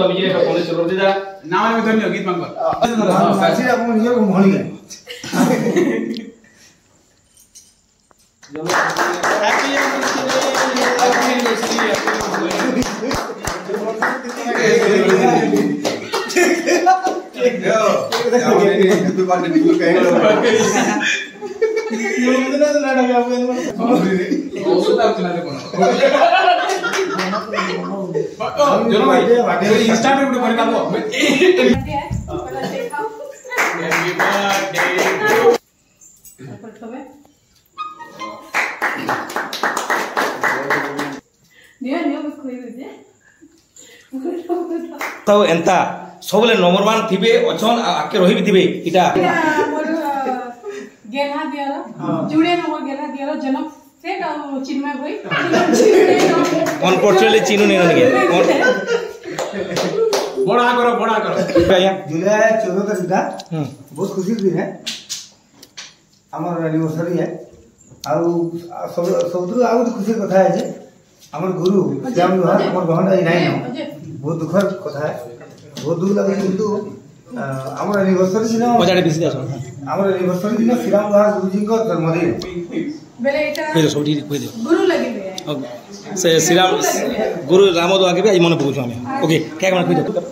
તો અમે જે કોલેજ શરૂ થઈ જા નામ ને ધન્ય ગીત માંગવા સાચી આપો નિયો કો મોળી ગઈ હેપી એનિવર્સરી હેપી એનિવર્સરી जो भाई इंस्टा पे वीडियो बना लो हैप्पी बर्थडे প্রথমে নিও নিও খুই দিছে তাও এন্তা সবলে নম্বরমান থিবে অছন আকে রহিবি থিবে এটা গেনা দিয়ালো জুড়ে নম্বর গেনা দিয়ালো জনম সেটা চিন্ময় ভাই অনফরচুনেটলি চিনু नहीं रह गया बड़ा करो बड़ा करो भैया जुलाई चौदह तक सीधा बहुत खुशी दिन है আমার অ্যানিভার্সারি হ্যাঁ? আর সবুঠু আউ খুশি কথা আছে। আমার গুরু শ্যাম লোহার আচ্ছা। আমার গ্রহণটা এই নাই আচ্ছা। বহুত দুঃখের কথা। বহুত দুঃখ লাগে কিন্তু আমার অ্যানিভার্সারি দিন আমার অ্যানিভার্সারি দিন শ্রীরাম লোহার গুরুজীঙ্কর জন্মদিন। গুরু লাগে ಶ್ರೀರಾಮ್ ಗುರು ರಾಮೋದು ಆಗಿದೆ ಈ ಮನ ಪೂಜು ಸ್ವಾಮಿ ಓಕೆ ಕ್ಯಾಕ್ ಮಾಡಿ ಕುಯ್ದು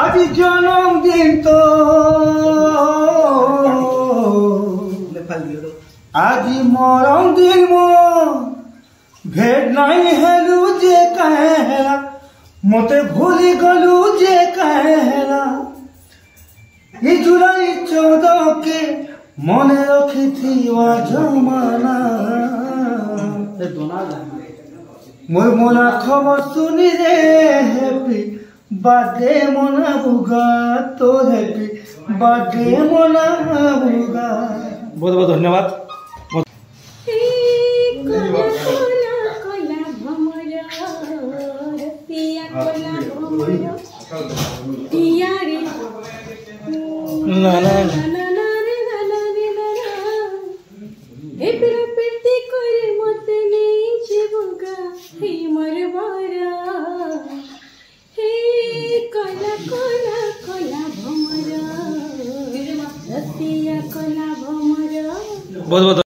আজ জন্মদিন তো। আজি মরম দিন ভেট নাই হেলু যে কাহেলা, মতে ভুলি গলু যে কাহেলা। এই জুলাই চৌদকে মনে রখিথিবা জমানা মোর মনা খবর শুনি রে হ্যাপি বার্থডে মনা বুগা তোর হ্যাপি বার্থডে মনা বুগা। हे पिना पिती कोरे मते नै जीवन का हे मरुवारा हे कला कला कला भमरा. बहुत